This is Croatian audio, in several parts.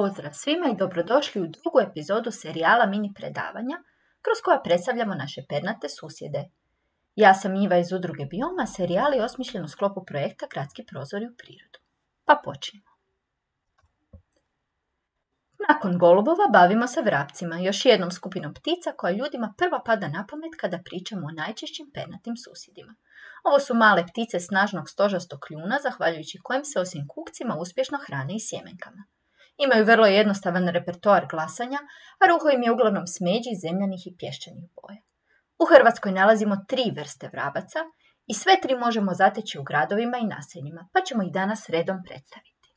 Pozdrav svima i dobrodošli u drugu epizodu serijala mini predavanja kroz koja predstavljamo naše pernate susjede. Ja sam Iva iz udruge Bioma, serijal je osmišljen u sklopu projekta Gradski prozori u prirodu. Pa počnemo. Nakon golubova bavimo se vrapcima, još jednom skupinom ptica koja ljudima prva pada na pamet kada pričamo o najčešćim pernatim susjedima. Ovo su male ptice snažnog stožastog kljuna, zahvaljujući kojem se osim kukcima uspješno hrane i sjemenkama. Imaju vrlo jednostavan repertoar glasanja, a ruho im je uglavnom smeđi, zemljanih i pješčanih boja. U Hrvatskoj nalazimo tri vrste vrabaca i sve tri možemo zateći u gradovima i naseljima, pa ćemo ih danas redom predstaviti.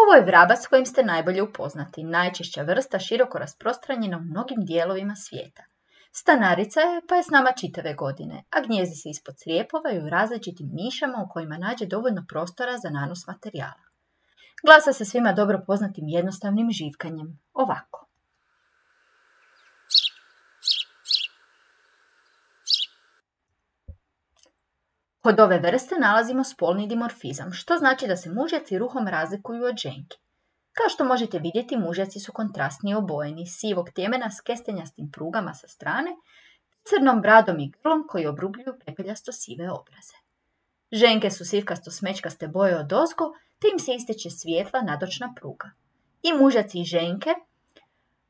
Ovo je vrabac kojim ste najbolje upoznati, najčešća vrsta široko rasprostranjena u mnogim dijelovima svijeta – Stanarica je, pa je s nama čitave godine, a gnjezi se ispod crijepova i u različitim nišama u kojima nađe dovoljno prostora za nanos materijala. Glasa se svima dobro poznatim jednostavnim živkanjem, ovako. Kod ove vrste nalazimo spolni dimorfizam, što znači da se mužjaci ruhom razlikuju od ženki. Kao što možete vidjeti, mužjaci su kontrastni obojeni, sivog tjemena s kestenjastim prugama sa strane, crnom bradom i grlom koji obrubljuju pepeljasto sive obraze. Ženke su sivkasto smečkaste boje od ozgo, te im se isteče svijetla nadočna pruga. I mužaci i ženke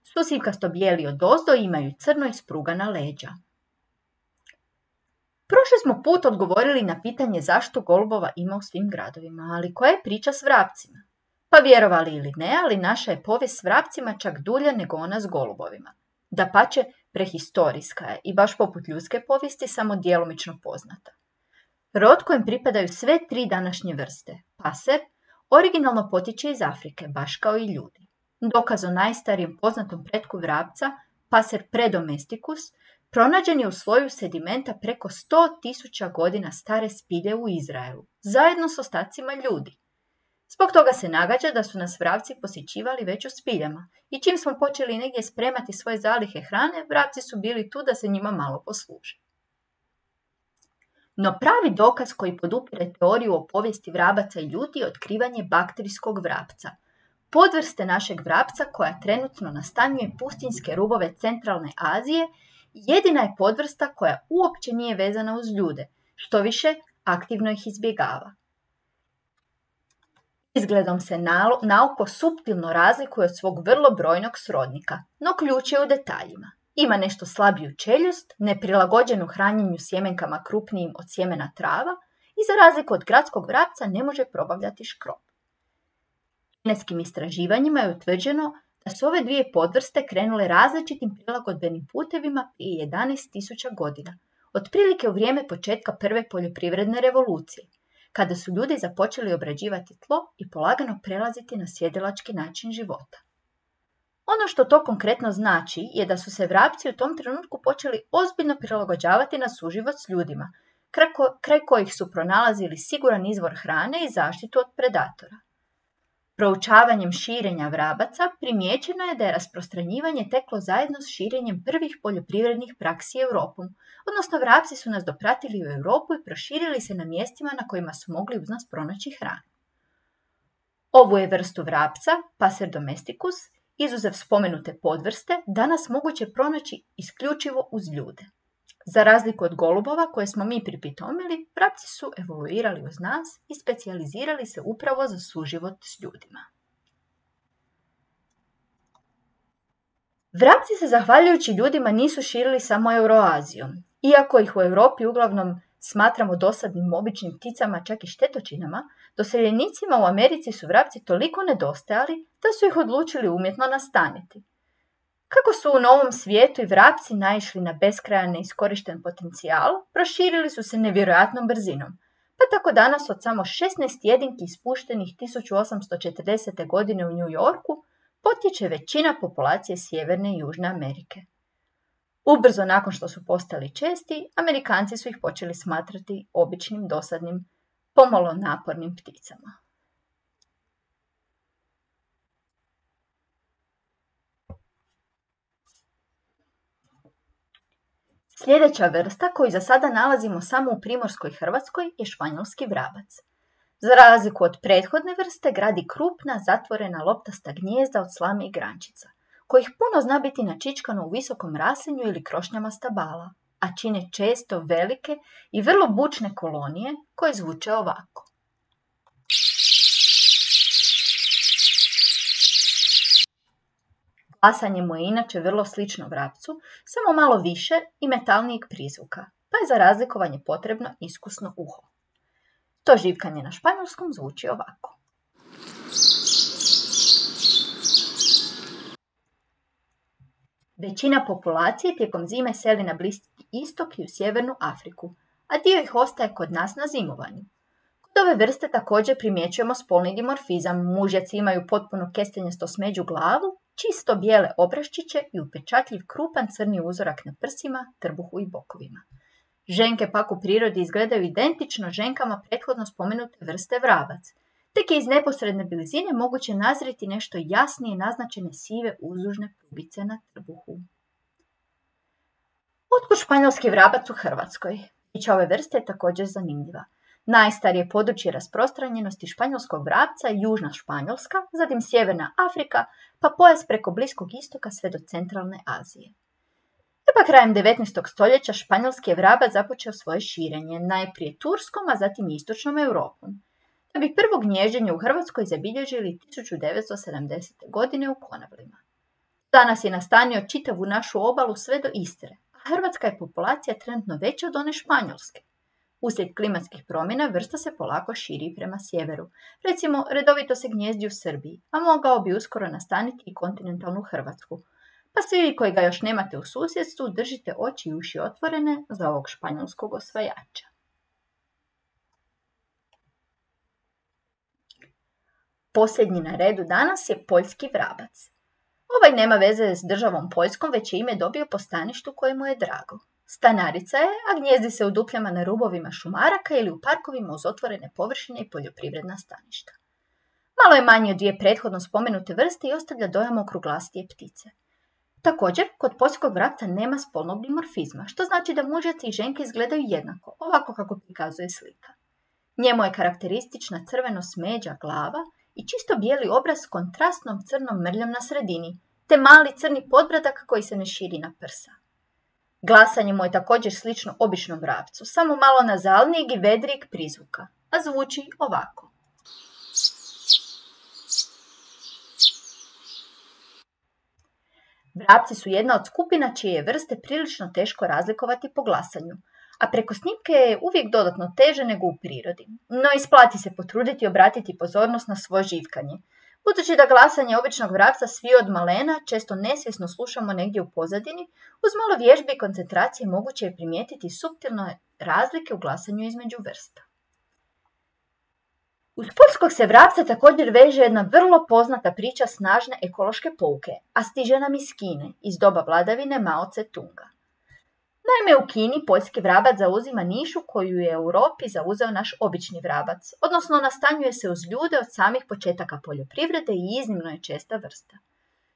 su sivkasto bijeli od ozdo i imaju crno isprugana leđa. Prošli smo put odgovorili na pitanje zašto golubova ima u svim gradovima, ali koja je priča s vrapcima? Pa vjerovali ili ne, ali naša je povijest s vrapcima čak dulja nego ona s golubovima. Da pače, prehistorijska je i baš poput ljudske povijesti samo djelomično poznata. Rod kojem pripadaju sve tri današnje vrste, paser, originalno potiče iz Afrike, baš kao i ljudi. Dokaz o najstarijem poznatom pretku vrapca, paser predomesticus, pronađen je u sloju sedimenta preko 100.000 godina stare spilje u Izraelu, zajedno s ostacima ljudi. Zbog toga se nagađa da su nas vravci posjećivali već u spiljama i čim smo počeli negdje spremati svoje zalihe hrane, vravci su bili tu da se njima malo posluže. No pravi dokaz koji podupire teoriju o povijesti vrabaca i ljudi je otkrivanje bakterijskog vrapca, podvrste našeg vrapca koja trenutno nastanjuje pustinske rubove centralne Azije jedina je podvrsta koja uopće nije vezana uz ljude, što više aktivno ih izbjegava. Izgledom se nauko suptilno razlikuje od svog vrlo brojnog srodnika, no ključ je u detaljima. Ima nešto slabiju čeljust, neprilagođenu hranjenju sjemenkama krupnijim od sjemena trava i za razliku od gradskog vrapca ne može probavljati škrop. Kineskim istraživanjima je utvrđeno da su ove dvije podvrste krenule različitim prilagodbenim putevima prije 11.000 godina, otprilike u vrijeme početka prve poljoprivredne revolucije, kada su ljudi započeli obrađivati tlo i polagano prelaziti na sjedilački način života. Ono što to konkretno znači je da su se vrapci u tom trenutku počeli ozbiljno prilagođavati na suživot s ljudima, kraj kojih su pronalazili siguran izvor hrane i zaštitu od predatora. Proučavanjem širenja vrabaca primijećeno je da je rasprostranjivanje teklo zajedno s širenjem prvih poljoprivrednih praksi Europom, odnosno vrapci su nas dopratili u Europu i proširili se na mjestima na kojima su mogli uz nas pronaći hranu. Ovu je vrstu vrapca, Passer domesticus, izuzev spomenute podvrste, danas moguće pronaći isključivo uz ljude. Za razliku od golubova koje smo mi pripitomili, vrapci su evoluirali uz nas i specijalizirali se upravo za suživot s ljudima. Vrapci se zahvaljujući ljudima nisu širili samo Euroazijom. Iako ih u Europi uglavnom smatramo dosadnim običnim pticama, čak i štetočinama, doseljenicima u Americi su vrapci toliko nedostajali da su ih odlučili umjetno nastaniti. Kako su u novom svijetu i vrapci naišli na beskrajan neiskorišten potencijal, proširili su se nevjerojatnom brzinom. Pa tako danas od samo 16 jedinki ispuštenih 1840. godine u New Yorku potječe većina populacije Sjeverne i Južne Amerike. Ubrzo nakon što su postali česti, Amerikanci su ih počeli smatrati običnim, dosadnim, pomalo napornim pticama. Sljedeća vrsta koju za sada nalazimo samo u primorskoj Hrvatskoj je španjolski vrabac. Za razliku od prethodne vrste gradi krupna, zatvorena loptasta gnjezda od slame i grančica, kojih puno zna biti načičkano u visokom rasenju ili krošnjama stabala, a čine često velike i vrlo bučne kolonije koje zvuče ovako. Glasanje mu je inače vrlo slično vrapcu, samo malo više i metalnijeg prizvuka, pa je za razlikovanje potrebno iskusno uho. To živkanje na španjolskom zvuči ovako. Većina populacije tijekom zime seli na Bliski istok i u sjevernu Afriku, a dio ih ostaje kod nas na zimovanju. Kod ove vrste također primjećujemo spolni dimorfizam. Mužjaci imaju potpuno kestenjasto smeđu glavu, čisto bijele obraščiće i upečatljiv krupan crni uzorak na prsima, trbuhu i bokovima. Ženke pak u prirodi izgledaju identično ženkama prethodno spomenute vrste vrabac. Tek je iz neposredne blizine moguće nazriti nešto jasnije naznačene sive uzdužne pubice na trbuhu. Otkud španjolski vrabac u Hrvatskoj? Priča ove vrste je također zanimljiva. Najstarije područje rasprostranjenosti španjolskog vrapca je južna Španjolska, zatim sjeverna Afrika, pa pojas preko Bliskog istoka sve do centralne Azije. Ipak krajem 19. stoljeća španjolski je vrabac započeo svoje širenje, najprije Turskom, a zatim istočnom Europom. Da bi prvo gnježenje u Hrvatskoj zabilježili 1970. godine u Konavlima. Danas je nastanio čitavu našu obalu sve do Istre, a hrvatska je populacija trenutno veća od one španjolske. Uslijed klimatskih promjena vrsta se polako širi prema sjeveru. Recimo, redovito se gnjezdi u Srbiji, a mogao bi uskoro nastaniti i kontinentalnu Hrvatsku. Pa svi koji ga još nemate u susjedstvu, držite oči i uši otvorene za ovog španjolskog osvajača. Posljednji na redu danas je poljski vrabac. Ovaj nema veze s državom Poljskom, već je ime dobio po staništu koje mu je drago. Stanarica je, a gnjezdi se u dupljama na rubovima šumaraka ili u parkovima uz otvorene površine i poljoprivredna staništa. Malo je manji od dvije prethodno spomenute vrste i ostavlja dojam okruglastije ptice. Također, kod poljskog vrapca nema spolnog dimorfizma, što znači da mužjaci i ženke izgledaju jednako, ovako kako prikazuje slika. Njemu je karakteristična crveno smeđa glava i čisto bijeli obraz s kontrastnom crnom mrljom na sredini, te mali crni podbradak koji se ne širi na prsa. Glasanje mu je također slično običnom vrapcu, samo malo nazalnijeg i vedrijeg prizvuka, a zvuči ovako. Vrapci su jedna od skupina čije je vrste prilično teško razlikovati po glasanju, a preko snimke je uvijek dodatno teže nego u prirodi. No isplati se potruditi i obratiti pozornost na svoje živkanje. Budući da glasanje običnog vrapca svi od malena često nesvjesno slušamo negdje u pozadini, uz malo vježbe i koncentracije moguće je primijetiti suptilne razlike u glasanju između vrsta. Uz poljskog se vrapca također veže jedna vrlo poznata priča snažne ekološke pouke, a stiže nam iz Kine, iz doba vladavine Mao Tse-tunga. Naime, u Kini poljski vrabac zauzima nišu koju je u Europi zauzeo naš obični vrabac, odnosno nastanjuje se uz ljude od samih početaka poljoprivrede i iznimno je česta vrsta.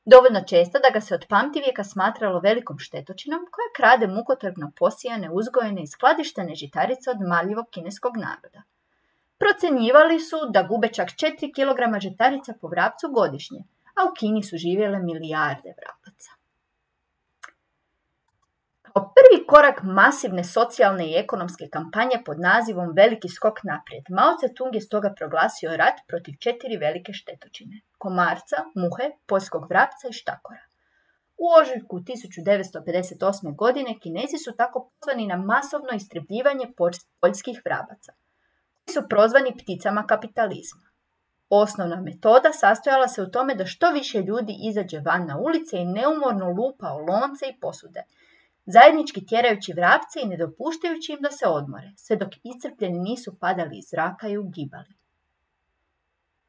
Dovoljno česta da ga se od pamtivijeka smatralo velikom štetočinom koja krade mukotrpno posijane, uzgojene i skladištene žitarice od maljivog kineskog naroda. Procenjivali su da gube čak 4 kg žitarica po vrapcu godišnje, a u Kini su živjele milijarde vrabaca. Kao prvi korak masivne socijalne i ekonomske kampanje pod nazivom Veliki skok naprijed, Mao Tse-tung je stoga proglasio rat protiv četiri velike štetočine. Komarca, muhe, poljskog vrapca i štakora. U ožujku 1958. godine Kinezi su tako pozvani na masovno istrebljivanje poljskih vrabaca, koji su prozvani pticama kapitalizma. Osnovna metoda sastojala se u tome da što više ljudi izađe van na ulice i neumorno lupa o lonce i posude, zajednički tjerajući vrapce i ne dopuštajući im da se odmore, sve dok iscrpljeni nisu padali iz zraka i ugibali.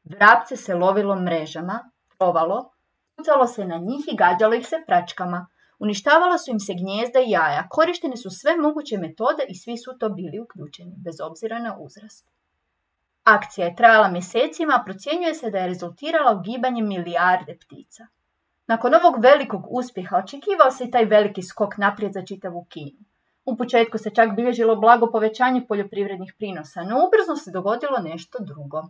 Vrapce se lovilo mrežama, trovalo, pucalo se na njih i gađalo ih se pračkama, uništavalo su im se gnjezda i jaja, korištene su sve moguće metode i svi su to bili uključeni, bez obzira na uzrast. Akcija je trajala mjesecima, a procjenjuje se da je rezultirala ugibanjem milijarde ptica. Nakon ovog velikog uspjeha očekivao se i taj veliki skok naprijed za čitavu Kinu. U početku se čak bilježilo blago povećanje poljoprivrednih prinosa, no ubrzo se dogodilo nešto drugo.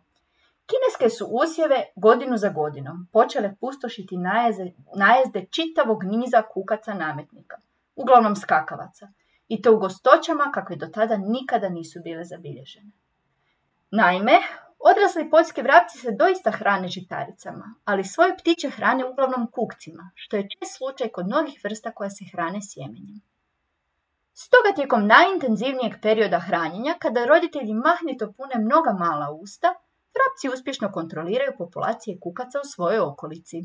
Kineske su usjeve godinu za godinom počele pustošiti najezde, najezde čitavog niza kukaca nametnika, uglavnom skakavaca, i to u gostoćama kakve do tada nikada nisu bile zabilježene. Naime, odrasli poljski vrapci se doista hrane žitaricama, ali svoje ptiće hrane uglavnom kukcima, što je čest slučaj kod mnogih vrsta koja se hrane sjemenjem. Stoga tijekom najintenzivnijeg perioda hranjenja, kada roditelji mahnito pune mnoga mala usta, vrapci uspješno kontroliraju populacije kukaca u svojoj okolici.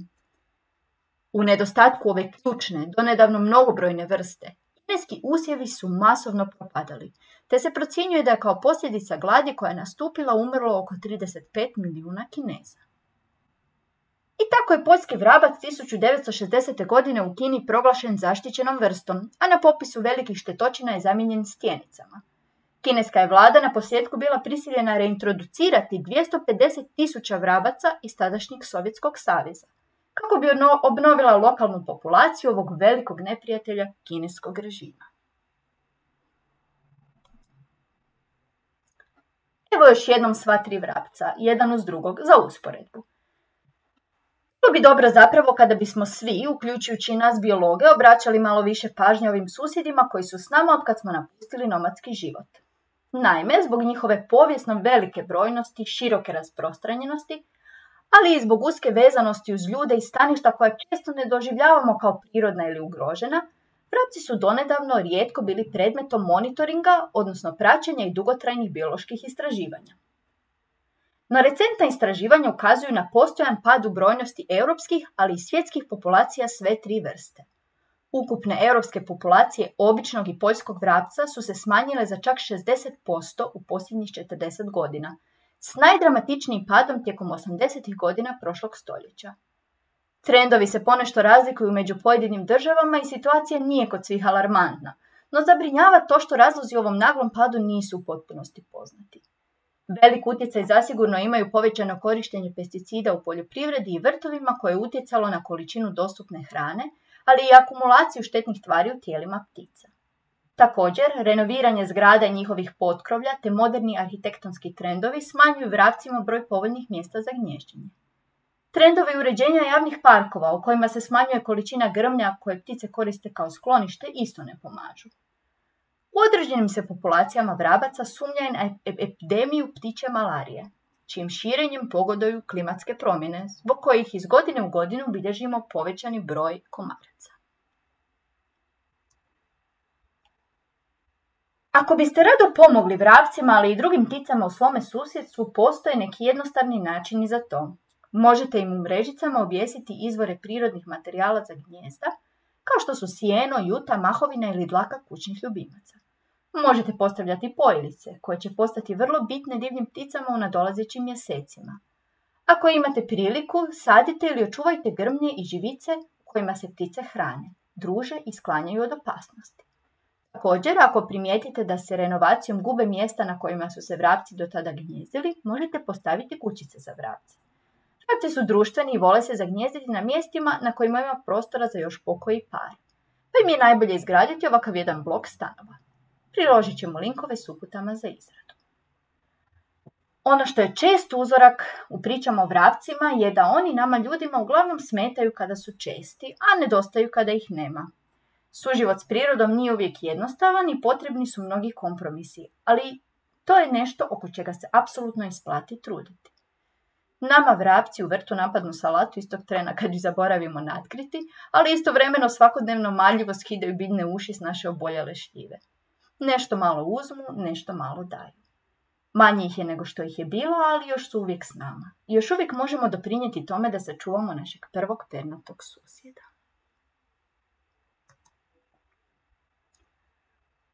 U nedostatku ove ključne, donedavno mnogobrojne vrste, kineski usjevi su masovno propadali, te se procjenjuje da je kao posljedica gladi koja je nastupila umrlo oko 35 milijuna kineza. I tako je poljski vrabac 1960. godine u Kini proglašen zaštićenom vrstom, a na popisu velikih štetočina je zamijenjen stjenicama. Kineska je vlada na posljedku bila prisiljena reintroducirati 250 tisuća vrabaca iz tadašnjeg Sovjetskog saveza, kako bi obnovila lokalnu populaciju ovog velikog neprijatelja kineskog režima. Evo još jednom sva tri vrapca, jedan uz drugog, za usporedbu. Bilo bi dobro zapravo kada bismo svi, uključujući nas biologe, obraćali malo više pažnje ovim susjedima koji su s nama od kad smo napustili nomadski život. Naime, zbog njihove povijesno velike brojnosti, široke rasprostranjenosti, ali i zbog uske vezanosti uz ljude i staništa koja često ne doživljavamo kao prirodna ili ugrožena, vrapci su donedavno rijetko bili predmetom monitoringa, odnosno praćenja i dugotrajnih bioloških istraživanja. No recentna istraživanja ukazuju na postojan pad u brojnosti europskih, ali i svjetskih populacija sve tri vrste. Ukupne europske populacije običnog i poljskog vrapca su se smanjile za čak 60% u posljednjih 40 godina, s najdramatičnijim padom tijekom 80. godina prošlog stoljeća. Trendovi se ponešto razlikuju među pojedinim državama i situacija nije kod svih alarmantna, no zabrinjava to što razlozi ovom naglom padu nisu u potpunosti poznati. Velik utjecaj zasigurno imaju povećano korištenje pesticida u poljoprivredi i vrtovima koje je utjecalo na količinu dostupne hrane, ali i akumulaciju štetnih tvari u tijelima ptica. Također, renoviranje zgrada i njihovih potkrovlja te moderni arhitektonski trendovi smanjuju vrapcima broj povoljnih mjesta za gnješćenje. Trendovi uređenja javnih parkova u kojima se smanjuje količina grmlja koje ptice koriste kao sklonište isto ne pomažu. U određenim se populacijama vrabaca sumnja na epidemiju ptiće malarije, čijim širenjem pogoduju klimatske promjene, zbog kojih iz godine u godinu bilježimo povećani broj komaraca. Ako biste rado pomogli vrapcima, ali i drugim pticama u svome susjedstvu, postoje neki jednostavni načini za to. Možete im u mrežicama objesiti izvore prirodnih materijala za gnjezda, kao što su sjeno, juta, mahovina ili dlaka kućnih ljubimaca. Možete postavljati pojilice, koje će postati vrlo bitne divljim pticama u nadolazećim mjesecima. Ako imate priliku, sadite ili očuvajte grmlje i živice kojima se ptice hrane, druže i sklanjaju od opasnosti. Također, ako primijetite da se renovacijom gube mjesta na kojima su se vrapci do tada gnjezdili, možete postaviti kućice za vrapce. Vrapci su društveni i vole se zagnjezditi na mjestima na kojima ima prostora za još pokoji par. Pa im je najbolje izgraditi ovakav jedan blok stanova. Priložit ćemo linkove s uputama za izradu. Ono što je čest uzorak u pričama o vrapcima je da oni nama ljudima uglavnom smetaju kada su česti, a nedostaju kada ih nema. Suživot s prirodom nije uvijek jednostavan i potrebni su mnogi kompromisi, ali to je nešto oko čega se apsolutno isplati truditi. Nama vrapci u vrtu napadnu salatu istog trena kad ju zaboravimo natkriti, ali istovremeno svakodnevno maljivo skidaju biljne uši s naše oboljale šljive. Nešto malo uzmu, nešto malo daju. Manje ih je nego što ih je bilo, ali još su uvijek s nama. Još uvijek možemo doprinijeti tome da sačuvamo našeg prvog pernatog susjeda.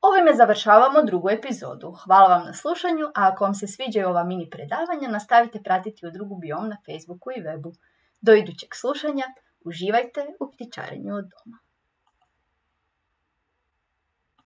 Ovime završavamo drugu epizodu. Hvala vam na slušanju, a ako vam se sviđaju ova mini predavanja, nastavite pratiti u drugu biom na Facebooku i webu. Do idućeg slušanja, uživajte u ptičarenju od doma.